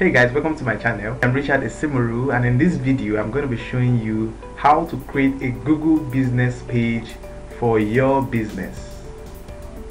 Hey guys, welcome to my channel. I'm Richard Esimuru and in this video I'm going to be showing you how to create a Google business page for your business.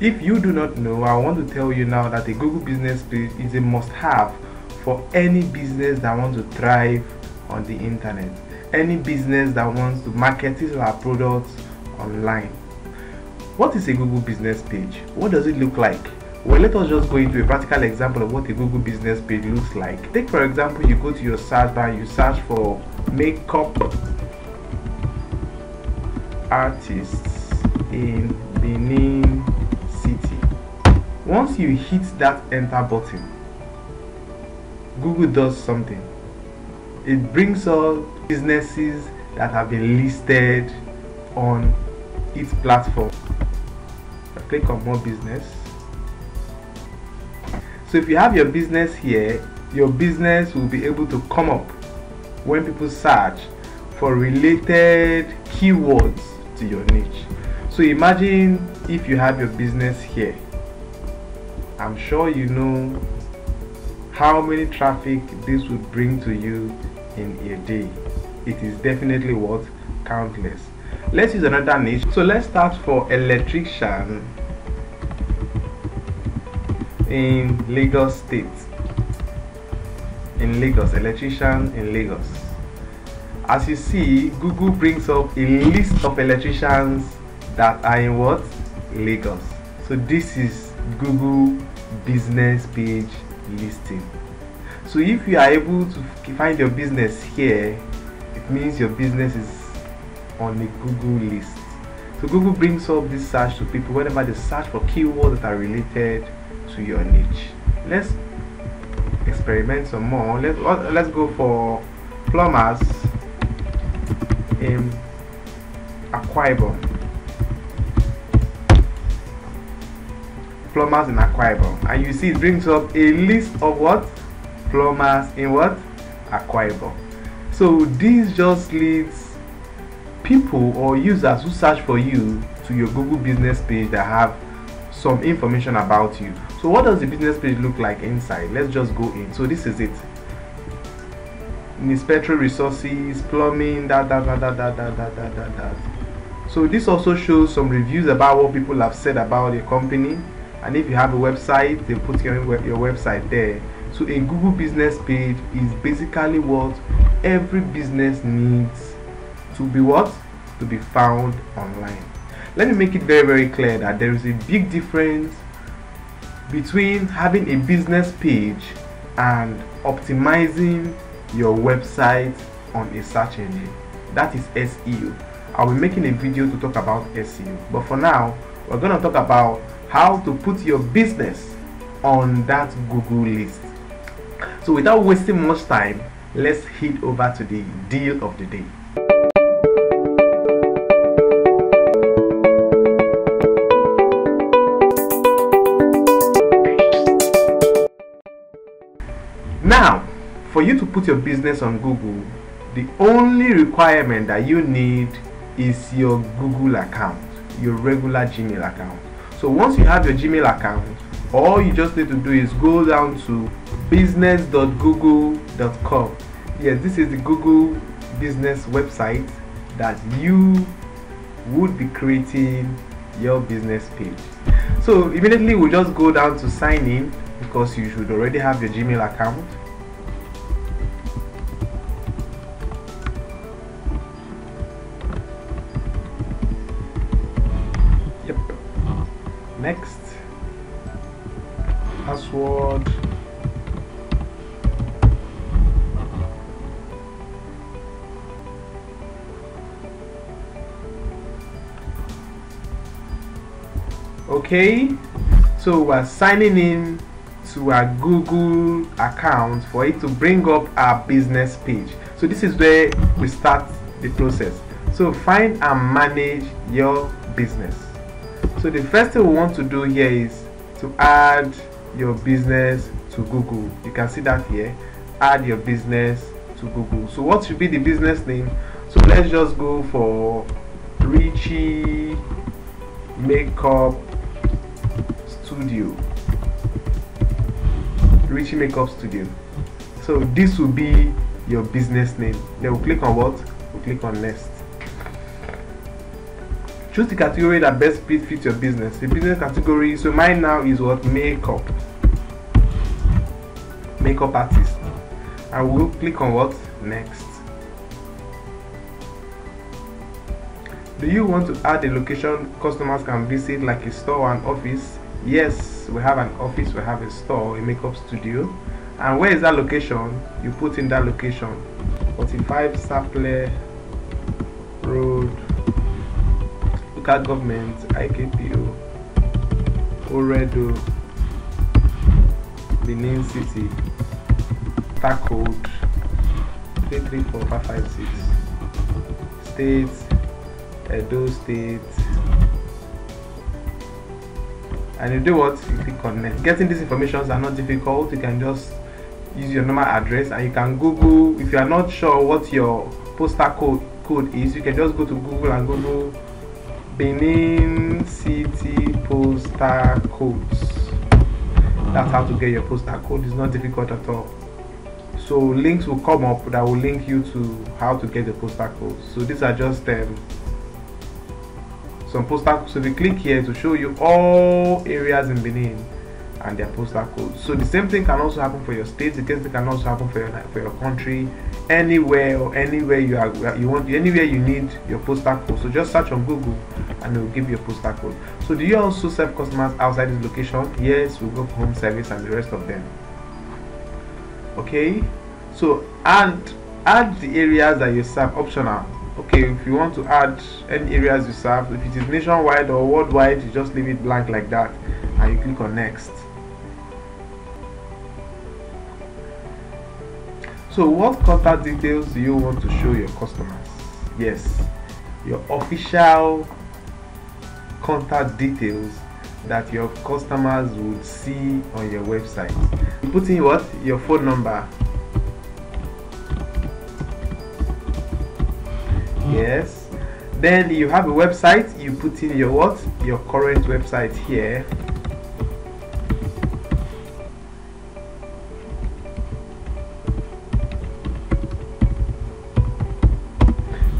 If you do not know, I want to tell you now that a Google business page is a must-have for any business that wants to thrive on the internet. Any business that wants to market her products online. What is a Google business page? What does it look like? Well, let us just go into a practical example of what a Google business page looks like. Take for example, you go to your search bar, you search for makeup artists in Benin City. Once you hit that enter button, Google does something. It brings up businesses that have been listed on its platform. I click on more business. So if you have your business here, your business will be able to come up when people search for related keywords to your niche. So imagine if you have your business here. I'm sure you know how many traffic this would bring to you in a day. It is definitely worth countless let's use another niche so let's start for electrician in Lagos State. In Lagos electrician in Lagos. As you see Google brings up a list of electricians that are in what? Lagos. So this is Google business page listing. So if you are able to find your business here it means your business is on a Google list. So Google brings up this search to people whenever they search for keywords that are related to your niche. Let's experiment some more. Let's uh, let's go for plumbers in Akwa Plumbers in Akwa And you see it brings up a list of what? Plumbers in what? Akwa So this just leads people or users who search for you to your Google business page that have some information about you. So what does the business page look like inside? Let's just go in. So this is it. Nispetro resources, plumbing, that, that, that, that, that, that, that, that. So this also shows some reviews about what people have said about your company. And if you have a website, they put your, your website there. So a Google business page is basically what every business needs to be what? To be found online. Let me make it very very clear that there is a big difference between having a business page and optimizing your website on a search engine. That is SEO. I'll be making a video to talk about SEO. But for now, we're going to talk about how to put your business on that Google list. So without wasting much time, let's head over to the deal of the day. For you to put your business on Google, the only requirement that you need is your Google account, your regular Gmail account. So once you have your Gmail account, all you just need to do is go down to business.google.com. Yes, this is the Google business website that you would be creating your business page. So immediately we we'll just go down to sign in because you should already have your Gmail account. Okay, so we're signing in to our Google account for it to bring up our business page. So this is where we start the process. So find and manage your business. So the first thing we want to do here is to add your business to Google. You can see that here. Add your business to Google. So what should be the business name? So let's just go for Richie Makeup Studio. Richie Makeup Studio. so this will be your business name. Then we'll click on what? We'll click on next. Choose the category that best fits your business. The business category so mine now is what? Makeup. Makeup artist. I will click on what? Next. Do you want to add a location customers can visit like a store or an office yes we have an office we have a store a makeup studio. And where is that location? You put in that location. 45 Sapele Road. Local government IKPO Oredo Benin City star code 334556 state Edo State and you do what you click on next getting these informations are not difficult. You can just use your normal address and you can google if you are not sure what your postal code code is you can just go to google and google benin city postal codes. That's how to get your postal code. It's not difficult at all. So links will come up that will link you to how to get the postal code. So these are just um, some postal codes. so we click here to show you all areas in benin and their postal codes. So the same thing can also happen for your state. The same thing can also happen for your for your country. Anywhere or anywhere you are you want anywhere you need your postal code. So just search on google and it will give you a postal code. So do you also serve customers outside this location? Yes we go for home service and the rest of them. Okay? So and add the areas that you serve optional okay if you want to add any areas you serve if it is nationwide or worldwide you just leave it blank like that and you click on next so what contact details do you want to show your customers yes your official contact details that your customers would see on your website. You put in what? Your phone number. Yes. Then you have a website, you put in your what? Your current website here.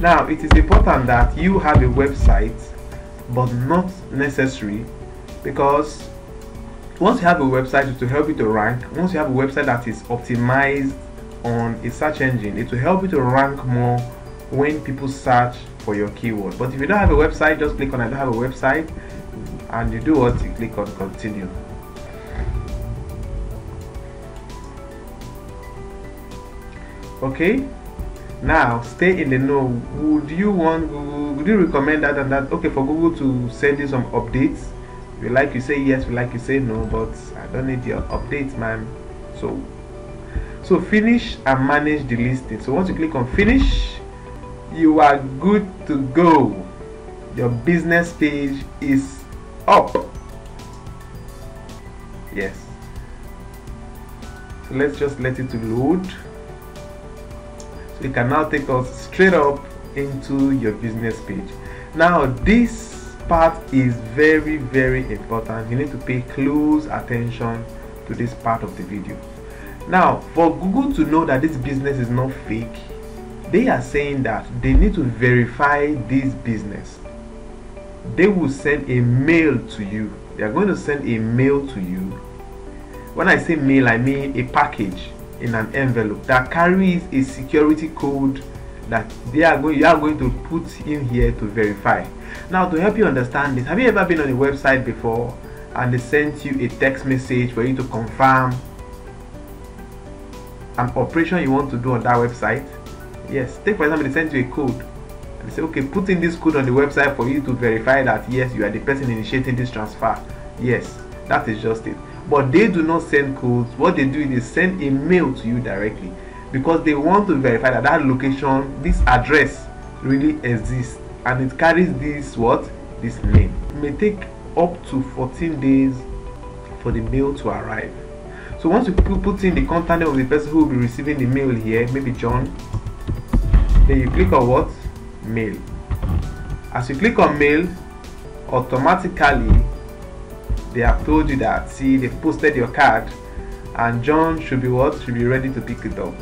Now it is important that you have a website but not necessary because once you have a website it will help you to rank once you have a website that is optimized on a search engine it will help you to rank more when people search for your keyword. But if you don't have a website just click on I don't have a website and you do what? You click on continue. Okay? Now stay in the know. Would you want google would you recommend that and that? Okay for google to send you some updates. You like you say yes, you like you say no, but I don't need your updates, man. So so finish and manage the listing. So once you click on finish, you are good to go. Your business page is up. Yes. So let's just let it load. So it can now take us straight up into your business page. Now this part is very very important you need to pay close attention to this part of the video now for google to know that this business is not fake they are saying that they need to verify this business. They will send a mail to you. They are going to send a mail to you. When i say mail i mean a package in an envelope that carries a security code that they are going you are going to put in here to verify. Now to help you understand this have you ever been on a website before and they sent you a text message for you to confirm an operation you want to do on that website yes take for example they sent you a code. And they say okay put in this code on the website for you to verify that yes you are the person initiating this transfer. Yes that is just it. But they do not send codes. What they do is send a mail to you directly. Because they want to verify that that location this address really exists. And it carries this what? This name. It may take up to 14 days for the mail to arrive. So once you put in the name of the person who will be receiving the mail here maybe john then you click on what? Mail. As you click on mail automatically they have told you that see they've posted your card and john should be what? Should be ready to pick it up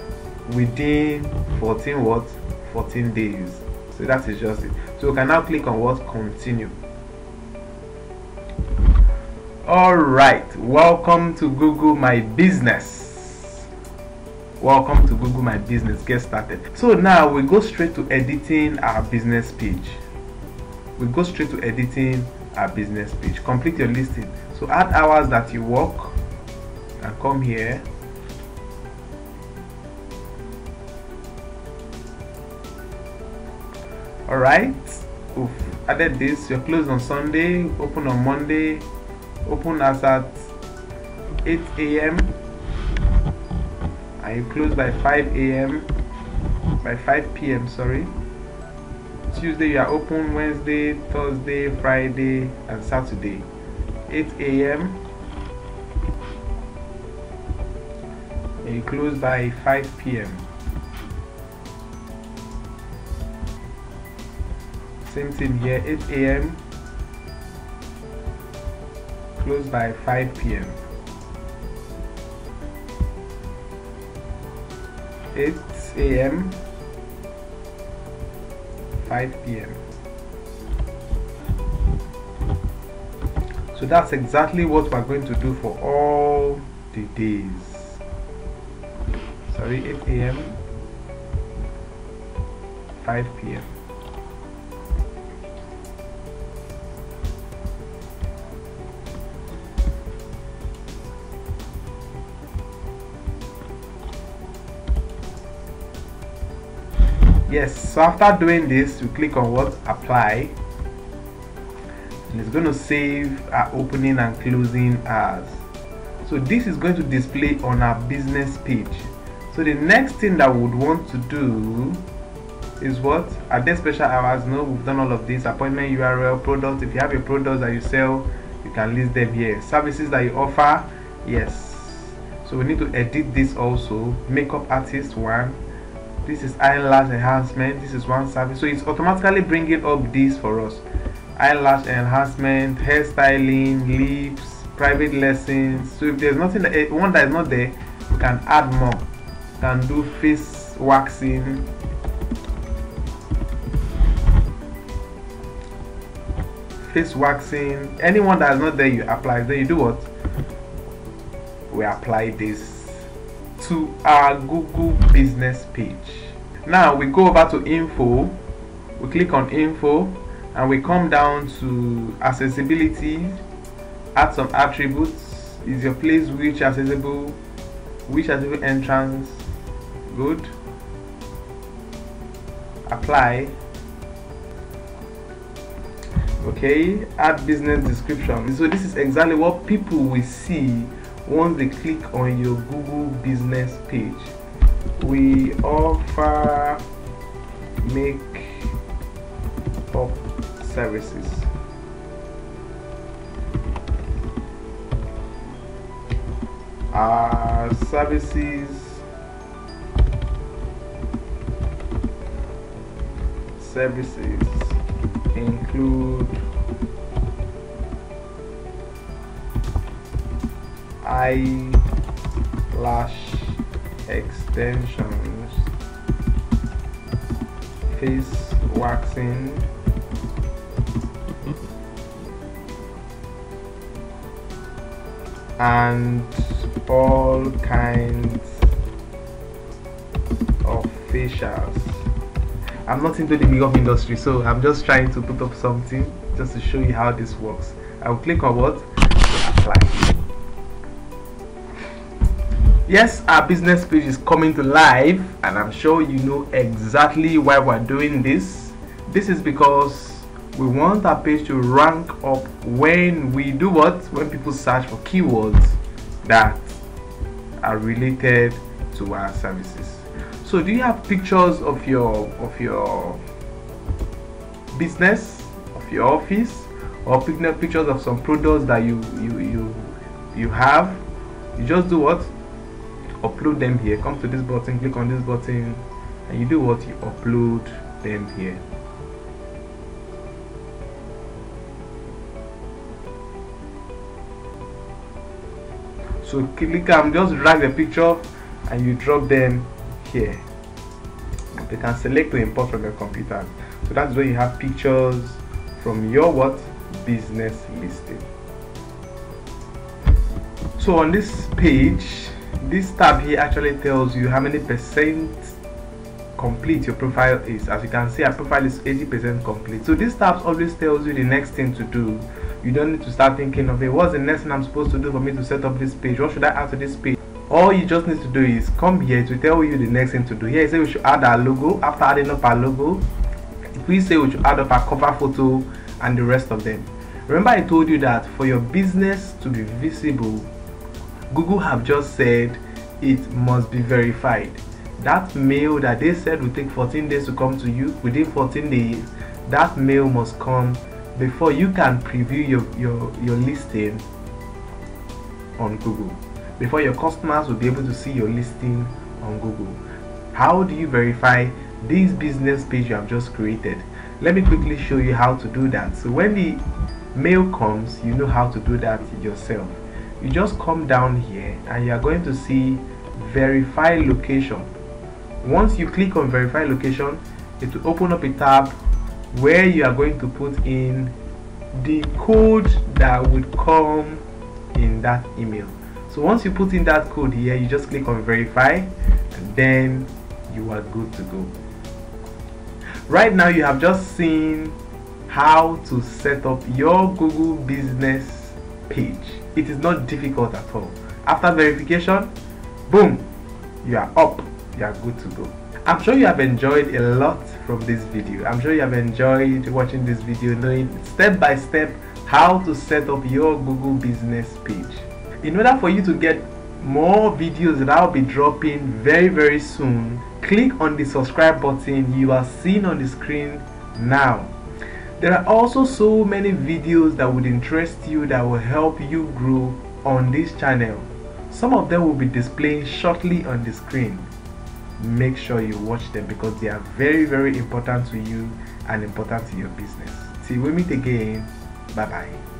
within 14 what? 14 days. So that is just it. So you can now click on what? Continue. All right. Welcome to google my business welcome to google my business. Get started. So now we go straight to editing our business page. We go straight to editing our business page. Complete your listing. So add hours that you work and come here. All right. We've added this. You're closed on sunday. Open on monday. Open as at 8 a.m you close by 5 a.m by 5 p.m sorry. Tuesday you are open wednesday thursday friday and saturday. 8 a.m and you close by 5 p.m same thing here 8 a.m close by 5 p.m 8 a.m 5 p.m so that's exactly what we're going to do for all the days. Sorry 8 a.m 5 p.m yes so after doing this we click on what apply. And it's going to save our opening and closing hours so this is going to display on our business page. So the next thing that we would want to do is what? Are there special hours no we've done all of this. Appointment url product. If you have a product that you sell you can list them here. Services that you offer yes. So we need to edit this also. Makeup artist one this is eyelash enhancement. This is one service. So it's automatically bringing up this for us. Eyelash enhancement hairstyling lips private lessons. So if there's nothing that, eh, one that is not there we can add more. We can do face waxing. Face waxing. Anyone that is not there you apply. Then you do what? We apply this to our Google business page. Now we go over to info, we click on info and we come down to accessibility, add some attributes, is your place which accessible, which accessible entrance, good, apply, okay, add business description. So this is exactly what people will see once they click on your Google business page. We offer make up services. Our services services include eyelash extensions, face waxing, and all kinds of facials. I'm not into the makeup industry, so I'm just trying to put up something just to show you how this works. I'll click on what? Yes our business page is coming to life and i'm sure you know exactly why we're doing this. This is because we want our page to rank up when we do what? When people search for keywords that are related to our services. So do you have pictures of your of your business of your office or pictures of some products that you you you you have? You just do what upload them here. Come to this button click on this button and you do what? You upload them here. So click them just drag the picture and you drop them here. You can select to import from your computer. So that's where you have pictures from your what? Business listing. So on this page this tab here actually tells you how many percent complete your profile is. As you can see our profile is 80 percent complete. So this tab always tells you the next thing to do. You don't need to start thinking of it. What's the next thing i'm supposed to do for me to set up this page? What should i add to this page? All you just need to do is come here to tell you the next thing to do. Here say we should add our logo. After adding up our logo we say we should add up our cover photo and the rest of them. Remember i told you that for your business to be visible google have just said it must be verified that mail that they said will take 14 days to come to you within 14 days that mail must come before you can preview your, your, your listing on Google. Before your customers will be able to see your listing on Google. How do you verify this business page you have just created? Let me quickly show you how to do that. So when the mail comes, you know how to do that yourself. You just come down here and you are going to see verify location. Once you click on verify location, it will open up a tab where you are going to put in the code that would come in that email. So once you put in that code here you just click on verify and then you are good to go. Right now you have just seen how to set up your google business page it is not difficult at all after verification boom you are up you are good to go I'm sure you have enjoyed a lot from this video. I'm sure you have enjoyed watching this video knowing step by step how to set up your Google business page. In order for you to get more videos that I'll be dropping very very soon, click on the subscribe button you are seeing on the screen now. There are also so many videos that would interest you that will help you grow on this channel. Some of them will be displaying shortly on the screen. Make sure you watch them because they are very very important to you and important to your business. Till we meet again. Bye bye